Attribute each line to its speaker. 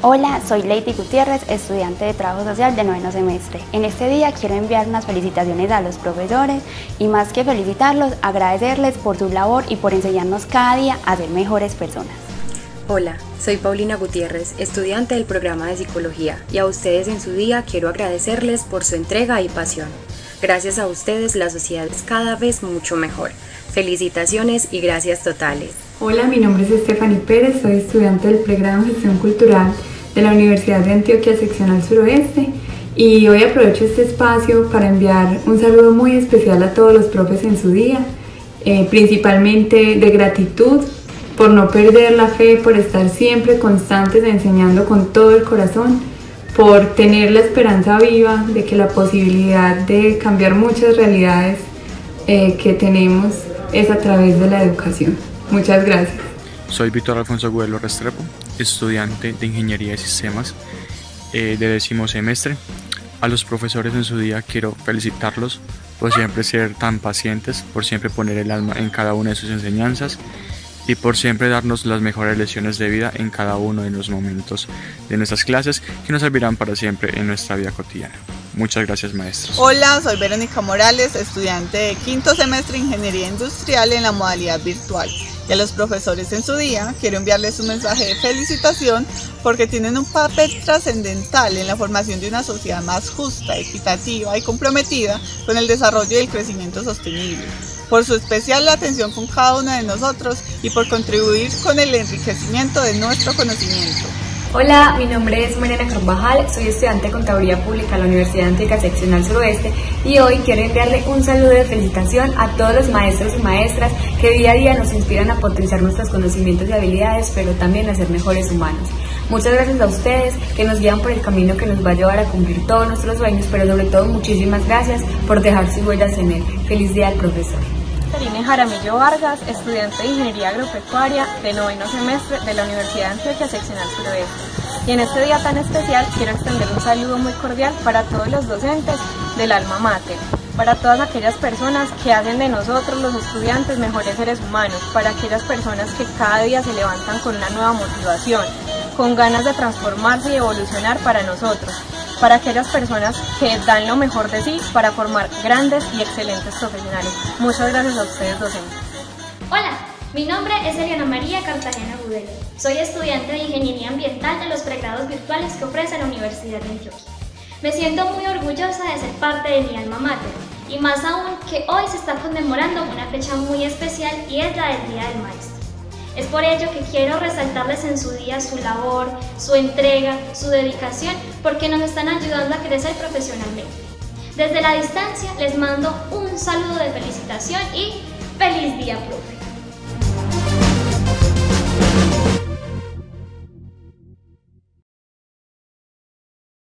Speaker 1: Hola, soy Lady Gutiérrez, estudiante de Trabajo Social de noveno semestre. En este día quiero enviar unas felicitaciones a los profesores y más que felicitarlos, agradecerles por su labor y por enseñarnos cada día a ser mejores personas.
Speaker 2: Hola, soy Paulina Gutiérrez, estudiante del programa de Psicología y a ustedes en su día quiero agradecerles por su entrega y pasión. Gracias a ustedes la sociedad es cada vez mucho mejor. Felicitaciones y gracias totales.
Speaker 3: Hola, mi nombre es Stephanie Pérez, soy estudiante del pregrado en Gestión Cultural de la Universidad de Antioquia Seccional Suroeste y hoy aprovecho este espacio para enviar un saludo muy especial a todos los profes en su día, eh, principalmente de gratitud por no perder la fe, por estar siempre constantes enseñando con todo el corazón, por tener la esperanza viva de que la posibilidad de cambiar muchas realidades eh, que tenemos es a través de la educación. Muchas gracias.
Speaker 4: Soy Víctor Alfonso Agüelo Restrepo, estudiante de Ingeniería de Sistemas eh, de décimo semestre. A los profesores en su día quiero felicitarlos por siempre ser tan pacientes, por siempre poner el alma en cada una de sus enseñanzas y por siempre darnos las mejores lecciones de vida en cada uno de los momentos de nuestras clases que nos servirán para siempre en nuestra vida cotidiana. Muchas gracias maestros.
Speaker 5: Hola, soy Verónica Morales, estudiante de quinto semestre de Ingeniería Industrial en la modalidad virtual. Y a los profesores en su día quiero enviarles un mensaje de felicitación porque tienen un papel trascendental en la formación de una sociedad más justa, equitativa y comprometida con el desarrollo y el crecimiento sostenible por su especial atención con cada uno de nosotros y por contribuir con el enriquecimiento de nuestro conocimiento.
Speaker 6: Hola, mi nombre es Mariana Carvajal, soy estudiante de Contaduría Pública en la Universidad Antioquia Seccional Suroeste y hoy quiero enviarle un saludo de felicitación a todos los maestros y maestras que día a día nos inspiran a potenciar nuestros conocimientos y habilidades, pero también a ser mejores humanos. Muchas gracias a ustedes que nos guían por el camino que nos va a llevar a cumplir todos nuestros sueños, pero sobre todo muchísimas gracias por dejar sus huellas en él. Feliz día al profesor.
Speaker 7: Karine Jaramillo Vargas, estudiante de Ingeniería Agropecuaria de noveno semestre de la Universidad Antioquia Seccional Suroeste. Y en este día tan especial quiero extender un saludo muy cordial para todos los docentes del Alma Mater, para todas aquellas personas que hacen de nosotros los estudiantes mejores seres humanos, para aquellas personas que cada día se levantan con una nueva motivación, con ganas de transformarse y evolucionar para nosotros para aquellas personas que dan lo mejor de sí para formar grandes y excelentes profesionales. Muchas gracias a ustedes docentes.
Speaker 8: Hola, mi nombre es Eliana María Cartagena Budelo. Soy estudiante de Ingeniería Ambiental de los pregrados virtuales que ofrece la Universidad de Antioquia. Me siento muy orgullosa de ser parte de mi alma mater y más aún que hoy se está conmemorando una fecha muy especial y es la del Día del Maestro. Es por ello que quiero resaltarles en su día su labor, su entrega, su dedicación, porque nos están ayudando a crecer profesionalmente. Desde la distancia les mando un saludo de felicitación y feliz día, profe.